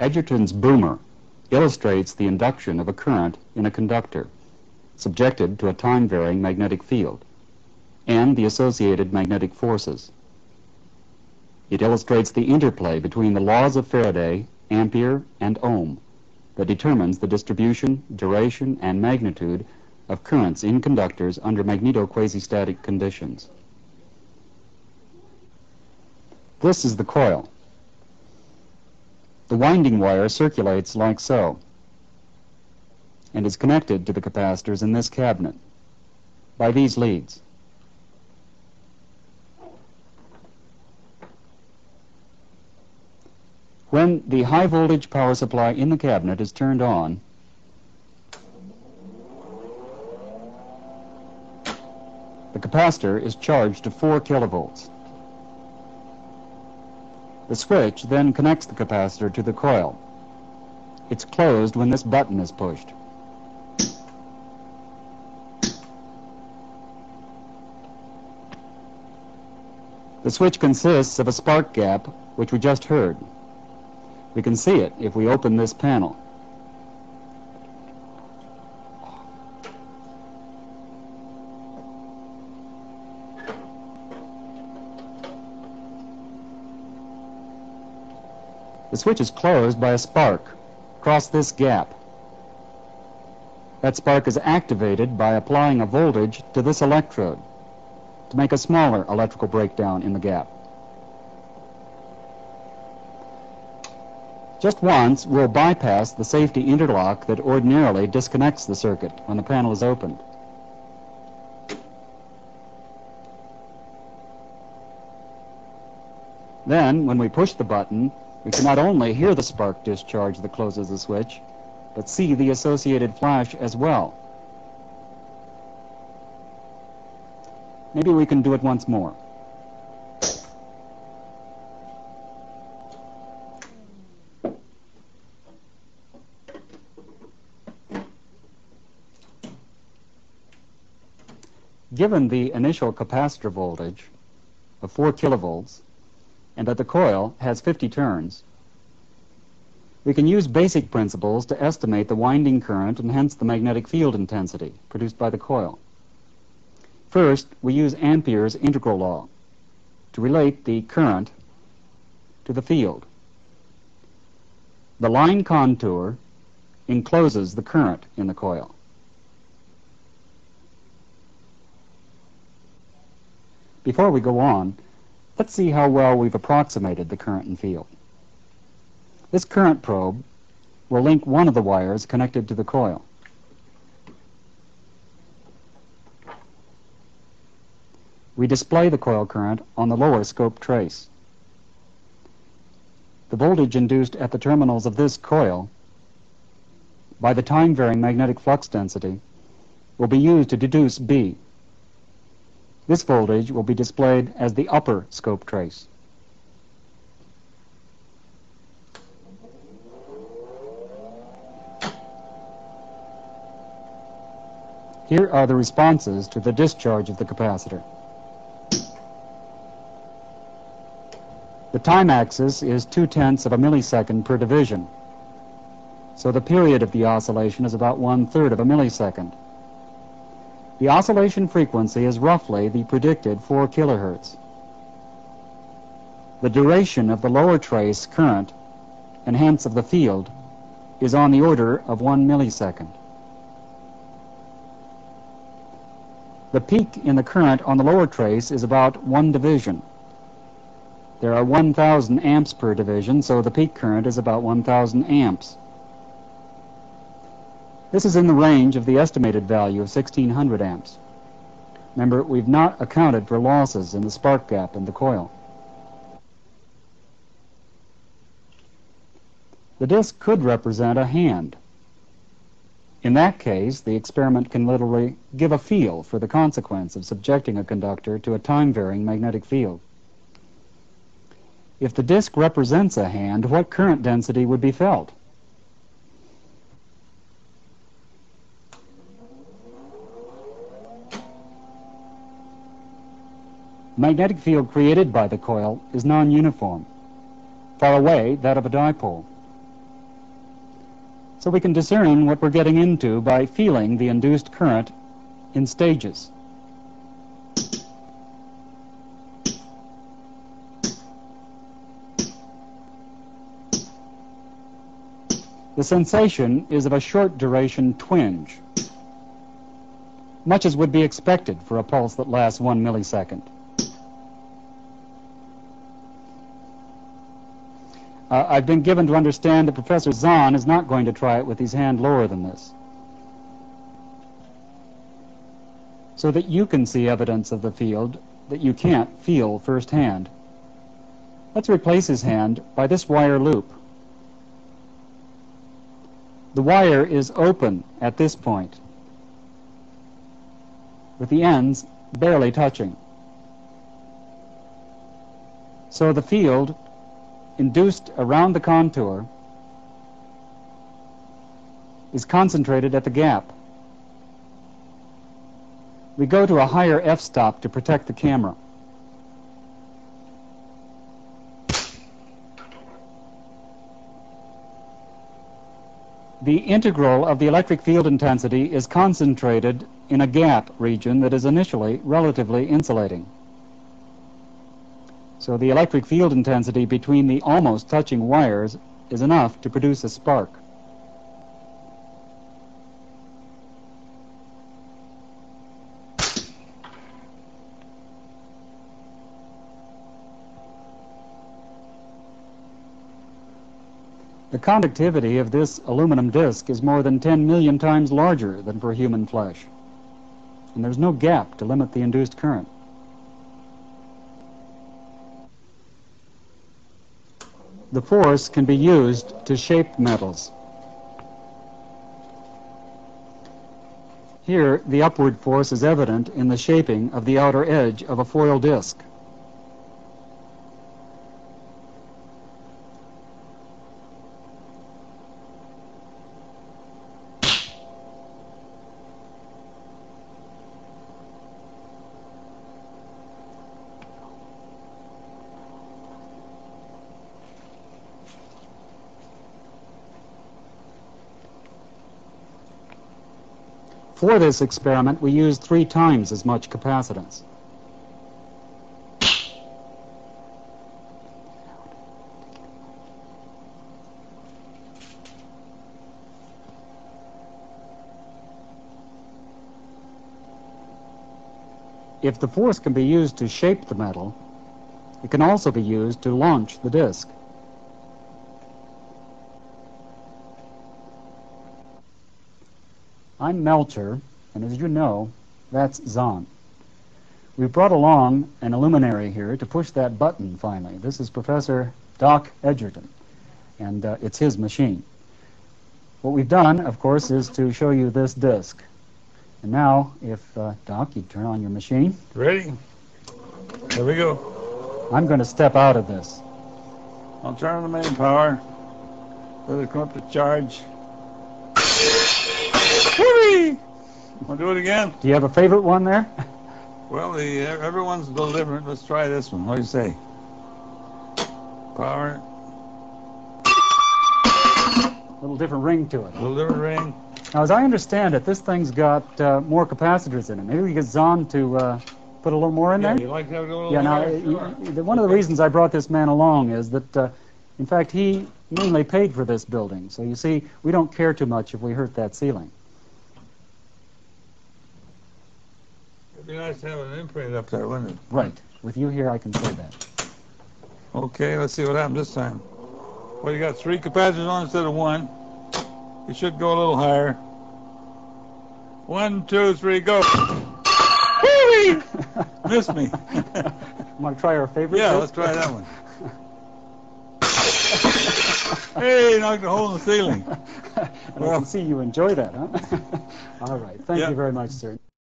Edgerton's boomer illustrates the induction of a current in a conductor subjected to a time-varying magnetic field and the associated magnetic forces. It illustrates the interplay between the laws of Faraday, Ampere, and Ohm that determines the distribution, duration, and magnitude of currents in conductors under magneto-quasi-static conditions. This is the coil. The winding wire circulates like so and is connected to the capacitors in this cabinet by these leads. When the high voltage power supply in the cabinet is turned on, the capacitor is charged to 4 kilovolts. The switch then connects the capacitor to the coil. It's closed when this button is pushed. The switch consists of a spark gap, which we just heard. We can see it if we open this panel. The switch is closed by a spark across this gap. That spark is activated by applying a voltage to this electrode to make a smaller electrical breakdown in the gap. Just once, we'll bypass the safety interlock that ordinarily disconnects the circuit when the panel is opened. Then, when we push the button, we can not only hear the spark discharge that closes the switch, but see the associated flash as well. Maybe we can do it once more. Given the initial capacitor voltage of 4 kilovolts and that the coil has 50 turns, we can use basic principles to estimate the winding current and hence the magnetic field intensity produced by the coil. First, we use Ampere's integral law to relate the current to the field. The line contour encloses the current in the coil. Before we go on, let's see how well we've approximated the current and field. This current probe will link one of the wires connected to the coil. We display the coil current on the lower scope trace. The voltage induced at the terminals of this coil by the time-varying magnetic flux density will be used to deduce B. This voltage will be displayed as the upper scope trace. Here are the responses to the discharge of the capacitor. The time axis is two-tenths of a millisecond per division. So the period of the oscillation is about one-third of a millisecond. The oscillation frequency is roughly the predicted 4 kilohertz. The duration of the lower trace current, and hence of the field, is on the order of 1 millisecond. The peak in the current on the lower trace is about 1 division. There are 1,000 amps per division, so the peak current is about 1,000 amps. This is in the range of the estimated value of 1600 amps. Remember, we've not accounted for losses in the spark gap in the coil. The disk could represent a hand. In that case, the experiment can literally give a feel for the consequence of subjecting a conductor to a time-varying magnetic field. If the disk represents a hand, what current density would be felt? Magnetic field created by the coil is non-uniform. Far away, that of a dipole. So we can discern what we're getting into by feeling the induced current in stages. The sensation is of a short duration twinge, much as would be expected for a pulse that lasts one millisecond. Uh, I've been given to understand that Professor Zahn is not going to try it with his hand lower than this. So that you can see evidence of the field that you can't feel firsthand. Let's replace his hand by this wire loop. The wire is open at this point, with the ends barely touching. So the field induced around the contour is concentrated at the gap. We go to a higher f-stop to protect the camera. The integral of the electric field intensity is concentrated in a gap region that is initially relatively insulating. So the electric field intensity between the almost touching wires is enough to produce a spark. The conductivity of this aluminum disc is more than 10 million times larger than for human flesh. And there's no gap to limit the induced current. The force can be used to shape metals. Here, the upward force is evident in the shaping of the outer edge of a foil disc. For this experiment, we used three times as much capacitance. If the force can be used to shape the metal, it can also be used to launch the disk. I'm Melcher, and as you know, that's Zahn. We've brought along an illuminary here to push that button finally. This is Professor Doc Edgerton, and uh, it's his machine. What we've done, of course, is to show you this disc. And now, if, uh, Doc, you turn on your machine. Ready? Here we go. I'm going to step out of this. I'll turn on the main power. Let it come up to charge. To do it again? Do you have a favorite one there? Well, the everyone's a little different. Let's try this one. What do you say? Power. A little different ring to it. A little different ring. Now, as I understand it, this thing's got uh, more capacitors in it. Maybe we get Zahn to uh, put a little more in yeah, there? you like to have a little Yeah, now, Sure. one of the reasons I brought this man along is that, uh, in fact, he mainly paid for this building. So you see, we don't care too much if we hurt that ceiling. Be nice to have an imprint up there, wouldn't it? Right. With you here, I can say that. Okay, let's see what happens this time. Well, you got three capacitors on instead of one. You should go a little higher. One, two, three, go. Missed me. Want to try our favorite? yeah, let's try that one. hey, knocked a hole in the ceiling. well, I can see you enjoy that, huh? All right. Thank Yeah. you very much, sir.